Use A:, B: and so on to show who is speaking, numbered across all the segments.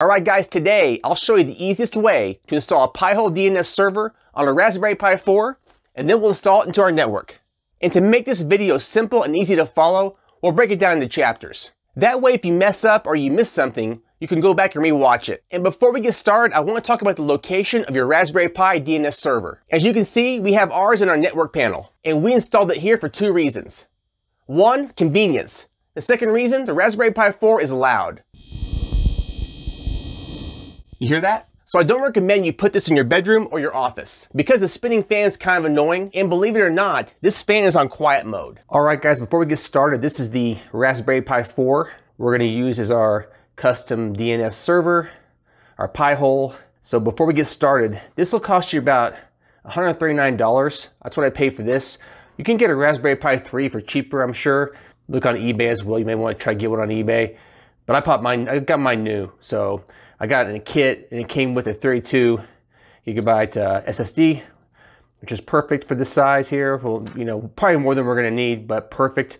A: Alright guys, today I'll show you the easiest way to install a Pi-hole DNS server on a Raspberry Pi 4, and then we'll install it into our network. And to make this video simple and easy to follow, we'll break it down into chapters. That way if you mess up or you miss something, you can go back and rewatch it. And before we get started, I want to talk about the location of your Raspberry Pi DNS server. As you can see, we have ours in our network panel, and we installed it here for two reasons. One, convenience. The second reason, the Raspberry Pi 4 is loud. You hear that? So I don't recommend you put this in your bedroom or your office because the spinning fan is kind of annoying and believe it or not, this fan is on quiet mode. All right guys, before we get started, this is the Raspberry Pi 4 we're gonna use as our custom DNS server, our Pi-hole. So before we get started, this will cost you about $139. That's what I paid for this. You can get a Raspberry Pi 3 for cheaper, I'm sure. Look on eBay as well. You may want to try to get one on eBay. But I bought mine, I got mine new. So I got it in a kit and it came with a 32 gigabyte uh, SSD, which is perfect for this size here. Well, you know, probably more than we're gonna need, but perfect.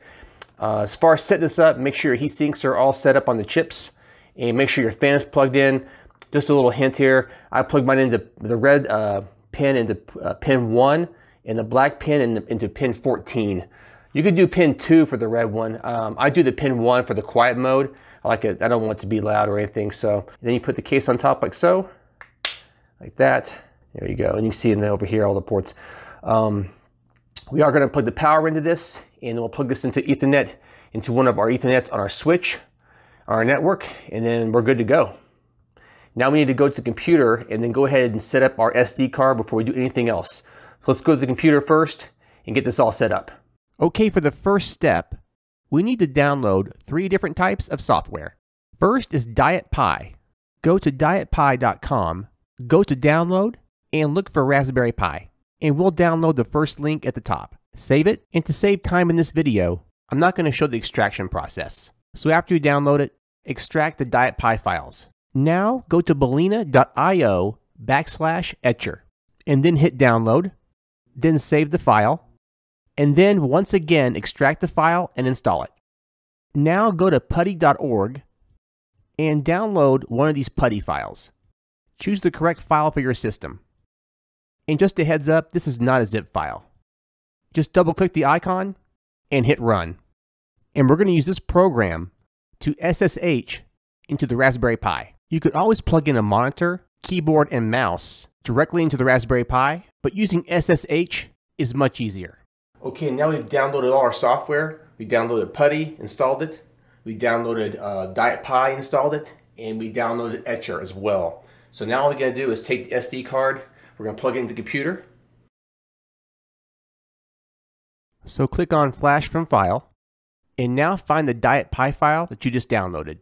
A: Uh, as far as setting this up, make sure your heat sinks are all set up on the chips and make sure your fan is plugged in. Just a little hint here, I plugged mine into the red uh, pin into uh, pin one and the black pin in, into pin 14. You could do pin two for the red one. Um, I do the pin one for the quiet mode. I like it, I don't want it to be loud or anything. So then you put the case on top like so, like that. There you go. And you see in the, over here all the ports. Um, we are going to plug the power into this and we'll plug this into Ethernet into one of our Ethernets on our switch, our network, and then we're good to go. Now we need to go to the computer and then go ahead and set up our SD card before we do anything else. So let's go to the computer first and get this all set up. Okay, for the first step, we need to download three different types of software. First is Diet Pi. Go to dietpi.com, go to download, and look for Raspberry Pi. And we'll download the first link at the top. Save it, and to save time in this video, I'm not going to show the extraction process. So after you download it, extract the Diet Pi files. Now go to balena.io backslash etcher, and then hit download, then save the file, and then once again extract the file and install it. Now go to putty.org and download one of these putty files. Choose the correct file for your system. And just a heads up, this is not a zip file. Just double click the icon and hit run. And we're going to use this program to SSH into the Raspberry Pi. You could always plug in a monitor, keyboard, and mouse directly into the Raspberry Pi, but using SSH is much easier. Okay, now we've downloaded all our software. We downloaded Putty, installed it. We downloaded uh, Diet Pi, installed it. And we downloaded Etcher as well. So now all we're going to do is take the SD card. We're to plug it into the computer. So click on Flash from File. And now find the Diet Pi file that you just downloaded.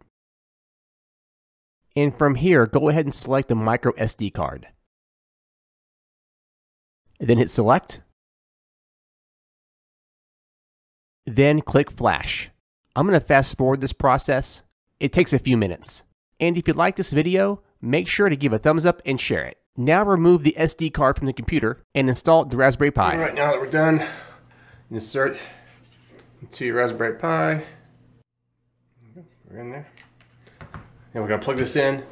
A: And from here, go ahead and select the micro SD card. And then hit Select. Then click flash. I'm going to fast forward this process. It takes a few minutes. And if you like this video, make sure to give a thumbs up and share it. Now remove the SD card from the computer and install the Raspberry Pi. All right, now that we're done, insert into your Raspberry Pi. We're in there. And we're gonna plug this in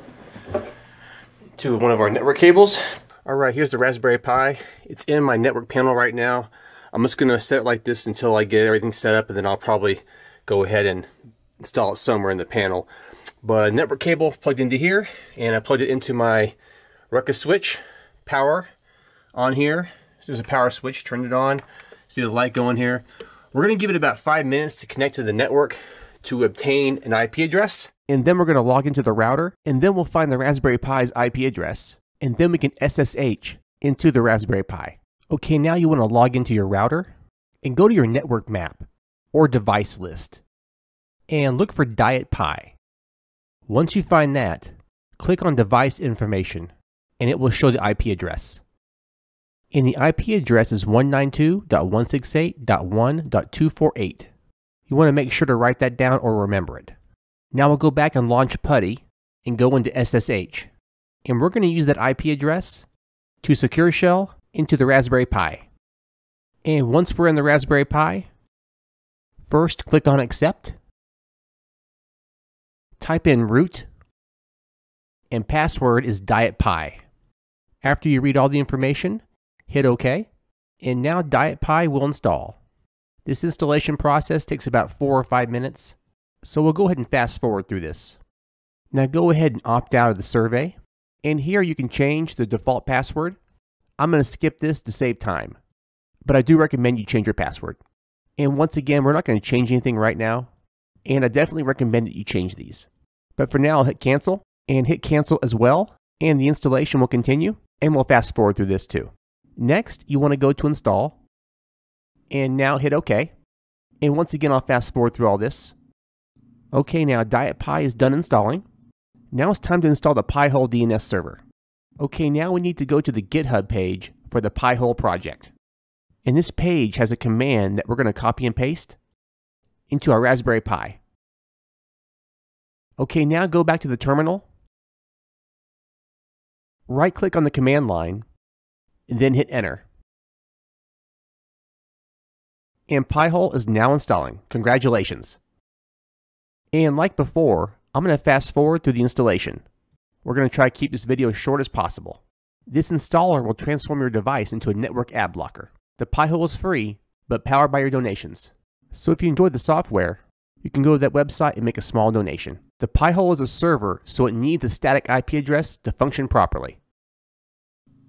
A: to one of our network cables. All right, here's the Raspberry Pi. It's in my network panel right now. I'm just going to set it like this until I get everything set up and then I'll probably go ahead and install it somewhere in the panel. But network cable plugged into here and I plugged it into my Ruckus switch power on here. So there's a power switch, turned it on. See the light going here. We're going to give it about five minutes to connect to the network to obtain an IP address. And then we're going to log into the router and then we'll find the Raspberry Pi's IP address. And then we can SSH into the Raspberry Pi. Okay, now you want to log into your router and go to your network map or device list and look for Diet Pi. Once you find that, click on device information and it will show the IP address. And the IP address is 192.168.1.248. You want to make sure to write that down or remember it. Now we'll go back and launch Putty and go into SSH. And we're going to use that IP address to secure shell into the Raspberry Pi. And once we're in the Raspberry Pi, first click on Accept, type in root, and password is Diet Pi. After you read all the information, hit OK, and now Diet Pi will install. This installation process takes about four or five minutes, so we'll go ahead and fast forward through this. Now go ahead and opt out of the survey, and here you can change the default password. I'm going to skip this to save time, but I do recommend you change your password. And once again, we're not going to change anything right now, and I definitely recommend that you change these. But for now, I'll hit cancel, and hit cancel as well, and the installation will continue, and we'll fast forward through this too. Next, you want to go to install, and now hit OK. And once again, I'll fast forward through all this. Okay, now Diet Pi is done installing. Now it's time to install the Pi-hole DNS server. Okay, now we need to go to the GitHub page for the Pi-hole project. And this page has a command that we're going to copy and paste into our Raspberry Pi. Okay, now go back to the terminal. Right click on the command line and then hit enter. And Pi-hole is now installing. Congratulations. And like before, I'm going to fast forward through the installation. We're going to try to keep this video as short as possible. This installer will transform your device into a network ad blocker. The Pi-hole is free, but powered by your donations. So if you enjoyed the software, you can go to that website and make a small donation. The Pi-hole is a server, so it needs a static IP address to function properly.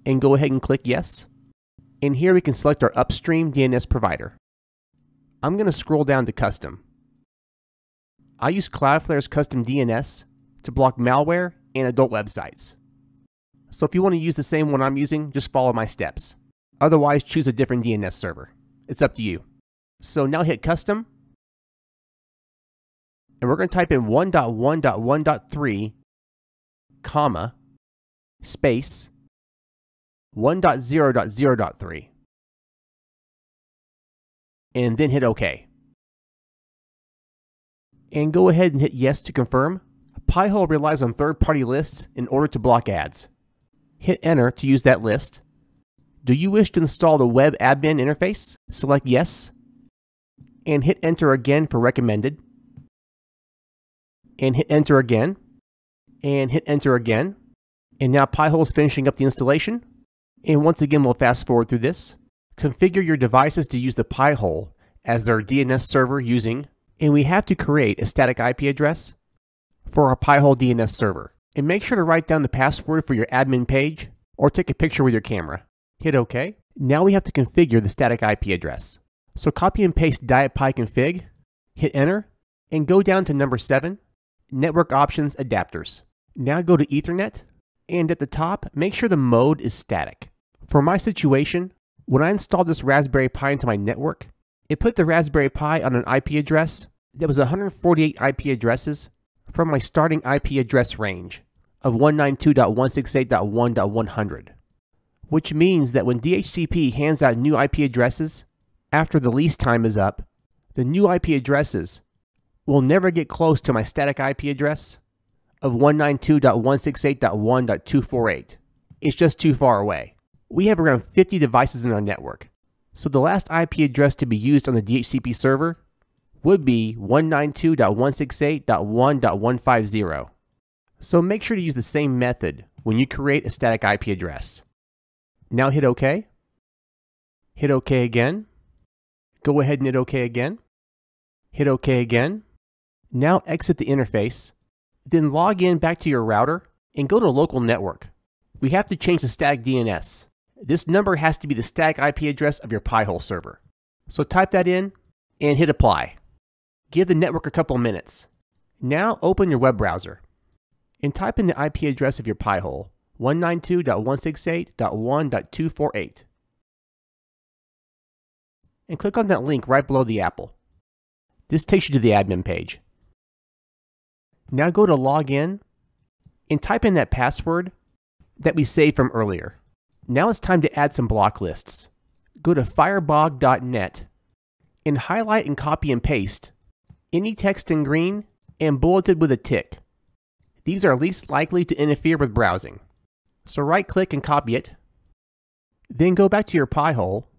A: And go ahead and click Yes. And here we can select our upstream DNS provider. I'm going to scroll down to Custom. I use Cloudflare's custom DNS to block malware and adult websites. So if you want to use the same one I'm using, just follow my steps. Otherwise, choose a different DNS server. It's up to you. So now hit Custom, and we're going to type in 1.1.1.3, comma, space, 1.0.0.3 and then hit OK. And go ahead and hit yes to confirm. Pi-hole relies on third-party lists in order to block ads. Hit enter to use that list. Do you wish to install the web admin interface? Select yes. And hit enter again for recommended. And hit enter again. And hit enter again. And now Pi-hole is finishing up the installation. And once again, we'll fast forward through this. Configure your devices to use the Pi-hole as their DNS server using, and we have to create a static IP address for our Pi-hole DNS server. And make sure to write down the password for your admin page or take a picture with your camera. Hit OK. Now we have to configure the static IP address. So copy and paste dietpi-config, hit enter, and go down to number 7, Network Options Adapters. Now go to Ethernet, and at the top, make sure the mode is static. For my situation, when I installed this Raspberry Pi into my network, it put the Raspberry Pi on an IP address that was 148 IP addresses from my starting IP address range of 192.168.1.100, which means that when DHCP hands out new IP addresses after the lease time is up, the new IP addresses will never get close to my static IP address of 192.168.1.248. It's just too far away. We have around 50 devices in our network, so the last IP address to be used on the DHCP server would be 192.168.1.150. So make sure to use the same method when you create a static IP address. Now hit OK. Hit OK again. Go ahead and hit OK again. Hit OK again. Now exit the interface. Then log in back to your router and go to local network. We have to change the static DNS. This number has to be the static IP address of your Pi-hole server. So type that in and hit apply. Give the network a couple minutes. Now open your web browser and type in the IP address of your Pi-hole 192.168.1.248 and click on that link right below the apple. This takes you to the admin page. Now go to login and type in that password that we saved from earlier. Now it's time to add some block lists. Go to firebog.net and highlight and copy and paste any text in green and bulleted with a tick. These are least likely to interfere with browsing. So right click and copy it. Then go back to your Pi-hole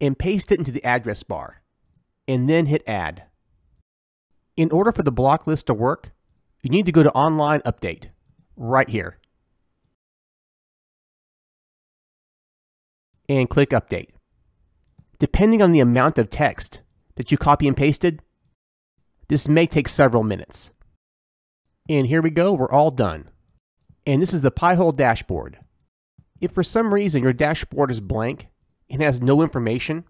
A: and paste it into the address bar and then hit add. In order for the block list to work, you need to go to Online Update, right here. And click Update. Depending on the amount of text that you copy and pasted, this may take several minutes. And here we go, we're all done. And this is the Pi-hole dashboard. If for some reason your dashboard is blank and has no information,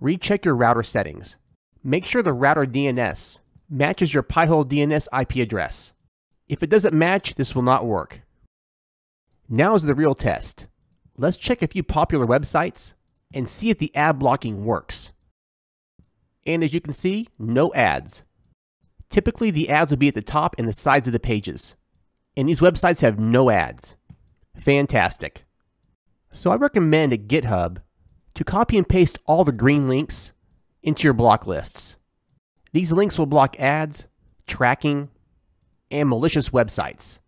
A: recheck your router settings. Make sure the router DNS matches your Pi-hole DNS IP address. If it doesn't match, this will not work. Now is the real test. Let's check a few popular websites and see if the ad blocking works. And as you can see, no ads. Typically, the ads will be at the top and the sides of the pages. And these websites have no ads. Fantastic. So I recommend at GitHub to copy and paste all the green links into your block lists. These links will block ads, tracking, and malicious websites.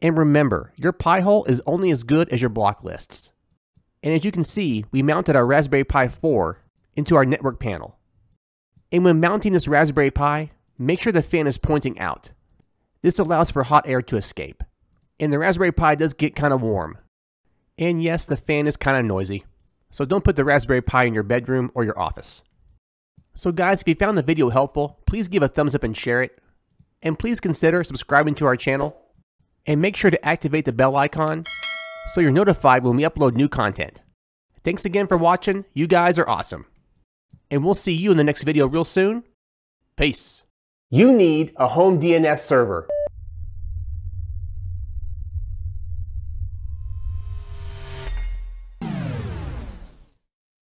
A: And remember, your Pi-hole is only as good as your block lists. And as you can see, we mounted our Raspberry Pi 4 into our network panel. And when mounting this Raspberry Pi, make sure the fan is pointing out. This allows for hot air to escape. And the Raspberry Pi does get kind of warm. And yes, the fan is kind of noisy. So don't put the Raspberry Pi in your bedroom or your office. So guys, if you found the video helpful, please give a thumbs up and share it. And please consider subscribing to our channel. And make sure to activate the bell icon so you're notified when we upload new content. Thanks again for watching. You guys are awesome. And we'll see you in the next video real soon. Peace. You need a home DNS server.